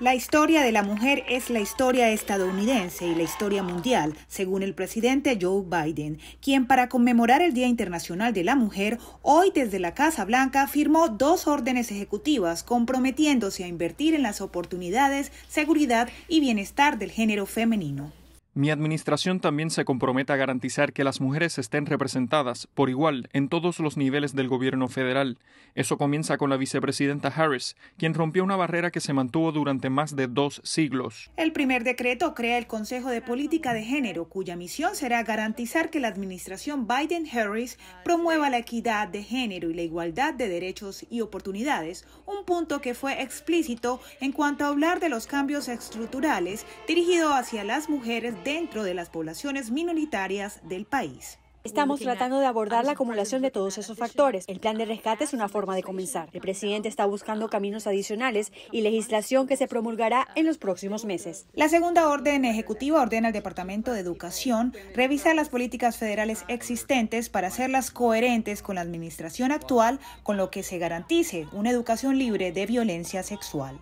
La historia de la mujer es la historia estadounidense y la historia mundial, según el presidente Joe Biden, quien para conmemorar el Día Internacional de la Mujer, hoy desde la Casa Blanca firmó dos órdenes ejecutivas comprometiéndose a invertir en las oportunidades, seguridad y bienestar del género femenino. Mi administración también se compromete a garantizar que las mujeres estén representadas por igual en todos los niveles del gobierno federal. Eso comienza con la vicepresidenta Harris, quien rompió una barrera que se mantuvo durante más de dos siglos. El primer decreto crea el Consejo de Política de Género, cuya misión será garantizar que la administración Biden-Harris promueva la equidad de género y la igualdad de derechos y oportunidades, un punto que fue explícito en cuanto a hablar de los cambios estructurales dirigidos hacia las mujeres dentro de las poblaciones minoritarias del país. Estamos tratando de abordar la acumulación de todos esos factores. El plan de rescate es una forma de comenzar. El presidente está buscando caminos adicionales y legislación que se promulgará en los próximos meses. La segunda orden ejecutiva ordena al Departamento de Educación revisar las políticas federales existentes para hacerlas coherentes con la administración actual, con lo que se garantice una educación libre de violencia sexual.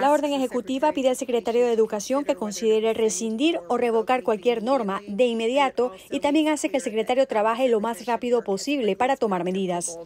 La orden ejecutiva pide al secretario de Educación que considere rescindir o revocar cualquier norma de inmediato y también hace que el secretario trabaje lo más rápido posible para tomar medidas.